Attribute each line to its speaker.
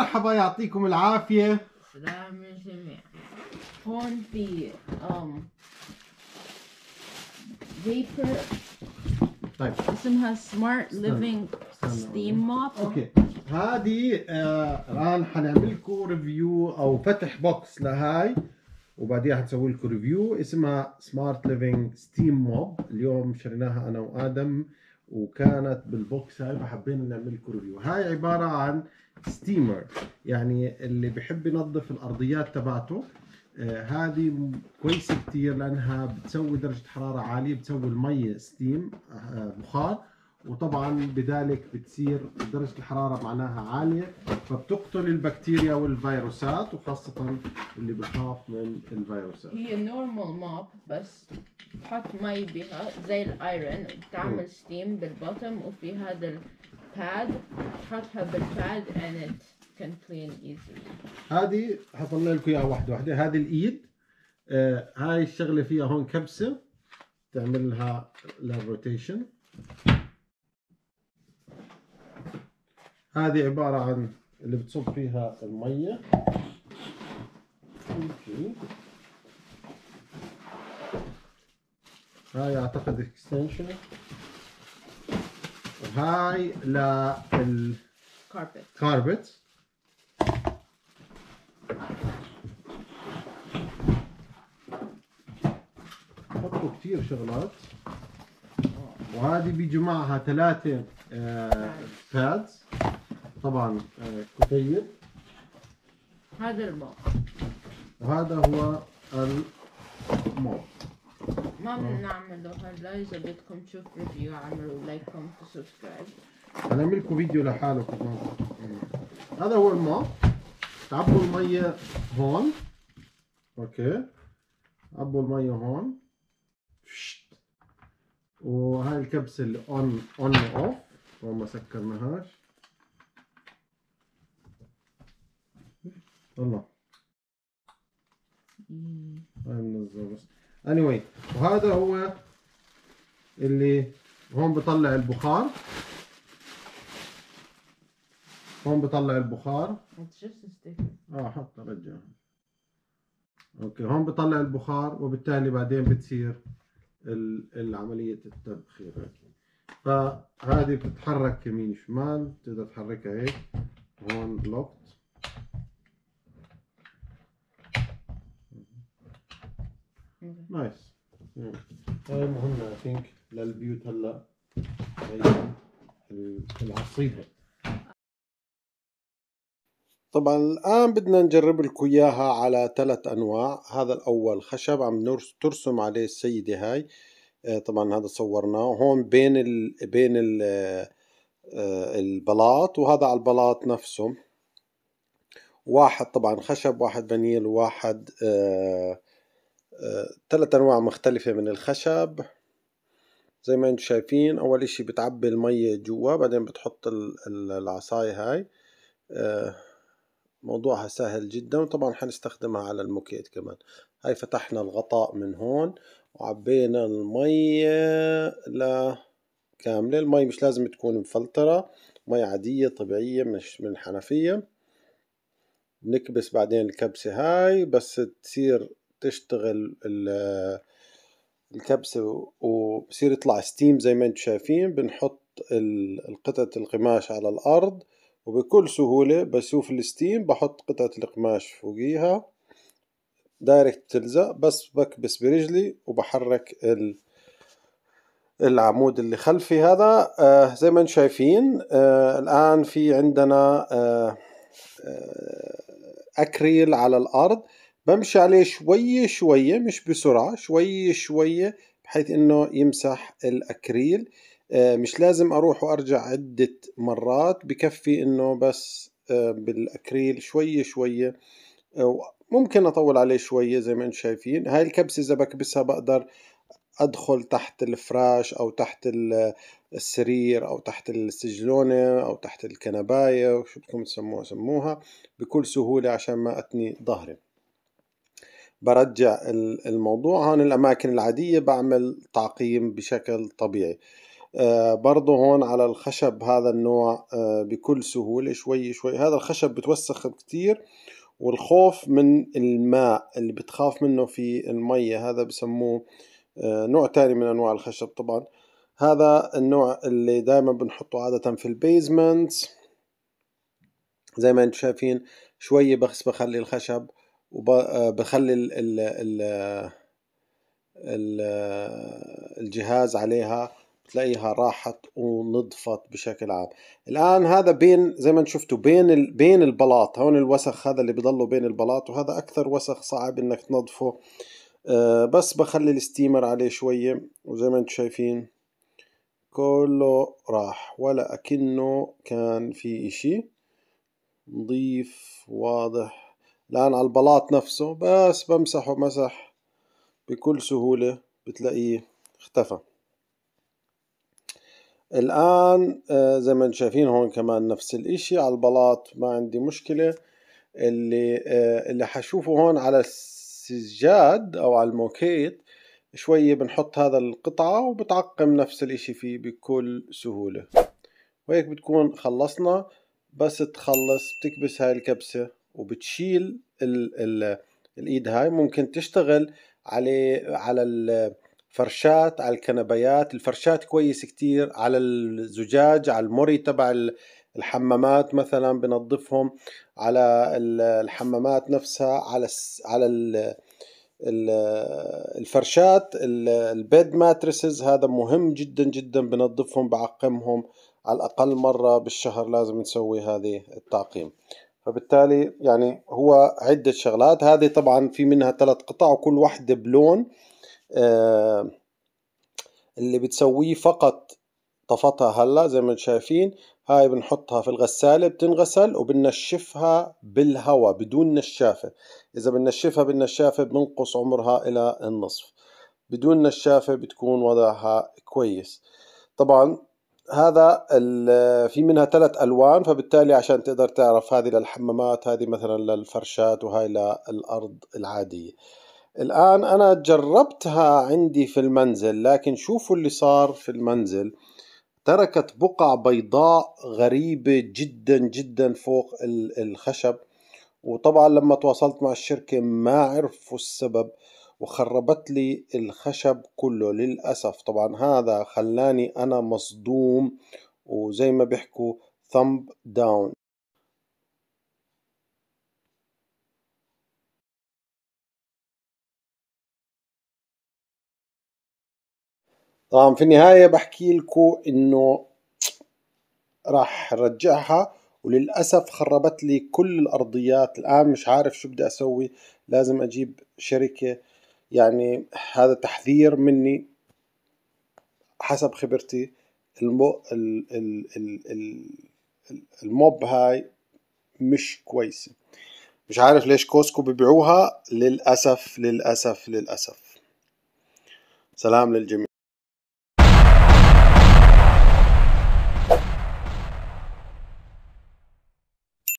Speaker 1: مرحبا يعطيكم العافية.
Speaker 2: سلام الجميع هون في um, فيبر
Speaker 1: طيب.
Speaker 2: اسمها Smart.
Speaker 1: Living.
Speaker 2: steam mop
Speaker 1: okay. هذه آه الآن حنعمل لكم review أو فتح box لهاي وبعديها حنسوي لكم review اسمها Smart Living steam mop اليوم شريناها أنا وآدم. وكانت بال box هاي فحبينا نعمل لكم review هاي عبارة عن steamer يعني اللي بحب ينظف الأرضيات تبعته. آه هذه كويسة كتير لأنها بتسوي درجة حرارة عالية بتسوي المي steam آه بخار. وطبعا بذلك بتصير درجة الحرارة معناها عالية فبتقتل البكتيريا والفيروسات وخاصة اللي بخاف من الفيروسات.
Speaker 2: هي normal mop بس تحط مي بها زي ال iron بتعمل steam بال bottom وفي هذا ال pad تحطها بال pad and it can clean easily.
Speaker 1: هذه حطلع لكم إياها واحدة واحدة. هذه الإيد آه هاي الشغلة فيها هون كبسة تعمل لها لل rotation هذه عبارة عن اللي بتصب فيها المية. okay هاي أعتقد extension وهاي
Speaker 2: carpet.
Speaker 1: لل carpet حطوا كثير شغلات. وهذه بيجي معها ثلاثة pads طبعا آه، كتيب
Speaker 2: هذا ال mop
Speaker 1: وهذا هو ال mop
Speaker 2: ما بنعمله هلا إذا بدكم تشوفوا review اعملوا like comment و subscribe.
Speaker 1: هنعمل لكم فيديو لحاله كمان هذا هو الماء. تعبوا المية هون. okay. عبوا المية هون. وهاي الكبسة اللي on on off هون ما سكرناهاش. والله هاي منزل بس anyway وهذا هو اللي هون بطلع البخار. هون بطلع البخار. آه حط رجع. أوكي هون بطلع البخار وبالتالي بعدين بتصير ال- العملية التبخير. فهذه بتتحرك يمين شمال تقدر تحركها هيك هون بلوكت نايس. هاي مهمة اي ثينك للبيوت هلا العصيبة. طبعا الآن بدنا نجرب لكم إياها على ثلاث أنواع. هذا الأول خشب عم ترسم عليه السيدة هاي. آه، طبعا هذا صورناه. هون بين ال بين ال آه، البلاط وهذا على البلاط نفسه. واحد طبعا خشب واحد فانيل وواحد آه، آه، ثلاث أنواع مختلفة من الخشب. زي ما أنتم شايفين أول إشي بتعبي المية جوا بعدين بتحط ال- ال- العصاية هاي. آه، موضوعها سهل جدا وطبعا حنستخدمها على الموكيت كمان. هاي فتحنا الغطاء من هون وعبينا المية ل كاملة. المي مش لازم تكون مفلترة مي عادية طبيعية مش من حنفية. بنكبس بعدين الكبسة هاي بس تصير تشتغل ال- الكبسة وبصير يطلع steam زي ما أنتم شايفين. بنحط القطعة القماش على الأرض وبكل سهولة بشوف ال steam بحط قطعة القماش فوقيها دايركت تلزق بس بكبس برجلي وبحرك ال العمود اللي خلفي هذا. آه زي ما أنتم شايفين آه الآن في عندنا آه آه أكريل على الأرض. بمشي عليه شوية شوية مش بسرعة شوية شوية بحيث إنه يمسح الأكريل. آه مش لازم أروح وأرجع عدة مرات بكفي إنه بس آه بالأكريل شوية شوية آه ممكن أطول عليه شوية زي ما أنتم شايفين. هاي الكبسة إذا بكبسها بقدر أدخل تحت الفراش أو تحت ال- السرير أو تحت السجلونة أو تحت الكنباية وشو بدكم تسموها سموها بكل سهولة عشان ما أتني ظهري. برجع ال- الموضوع. هون الأماكن العادية بعمل تعقيم بشكل طبيعي. آه برضو هون على الخشب هذا النوع آه بكل سهولة شوي شوي. هذا الخشب بتوسخ كتير والخوف من الماء اللي بتخاف منه في المية هذا بسموه آه نوع تاني من أنواع الخشب طبعا. هذا النوع اللي دائما بنحطه عادة في البيزمنت. زي ما أنتم شايفين شوية بس بخلي الخشب. وبخلي ال ال ال ال الجهاز عليها بتلاقيها راحت ونضفت بشكل عام. الآن هذا بين زي ما شفتوا بين ال بين البلاط. هون الوسخ هذا اللي بضله بين البلاط وهذا أكثر وسخ صعب إنك تنظفه. أه بس بخلي الستيمر عليه شوية وزي ما أنتم شايفين كله راح ولا أكنه كان في إشي. نظيف واضح. الآن على البلاط نفسه بس بمسحه مسح بكل سهولة بتلاقيه اختفى. الآن آه، زي ما شايفين هون كمان نفس الإشي على البلاط ما عندي مشكلة. اللي آه، اللي حشوفه هون على السجاد أو على الموكيت شوية بنحط هذا القطعة وبتعقم نفس الإشي فيه بكل سهولة. وهيك بتكون خلصنا. بس تخلص بتكبس هاي الكبسة. وبتشيل ال ال الإيد هاي. ممكن تشتغل عليه على الفرشات على الكنبيات. الفرشات كويس كتير على الزجاج على الموري تبع الحمامات مثلا بنظفهم. على الحمامات نفسها على على الفرشات البيد ماتريسز. هذا مهم جدا جدا بنظفهم بعقمهم. على الأقل مرة بالشهر لازم نسوي هذه التعقيم. فبالتالي يعني هو عدة شغلات. هذه طبعا في منها ثلاث قطع وكل واحدة بلون آه اللي بتسويه فقط طفتها هلأ زي ما شايفين. هاي بنحطها في الغسالة بتنغسل وبنشفها بالهواء بدون نشافة. إذا بنشفها بالنشافة بننقص عمرها إلى النصف. بدون نشافة بتكون وضعها كويس. طبعا هذا في منها ثلاث ألوان فبالتالي عشان تقدر تعرف هذه للحمامات هذه مثلا للفرشات وهاي للأرض العادية. الآن أنا جربتها عندي في المنزل لكن شوفوا اللي صار في المنزل. تركت بقع بيضاء غريبة جدا جدا فوق الخشب. وطبعا لما تواصلت مع الشركة ما عرفوا السبب. وخربت لي الخشب كله للأسف. طبعا هذا خلاني أنا مصدوم وزي ما بيحكوا thumb down. طبعا في النهاية بحكي لكم إنه راح رجعها وللأسف خربت لي كل الأرضيات. الآن مش عارف شو بدي أسوي. لازم أجيب شركة يعني هذا تحذير مني حسب خبرتي. المو ال ال ال ال الموب هاي مش كويسة مش عارف ليش كوسكو ببيعوها للأسف للأسف للأسف. سلام للجميع.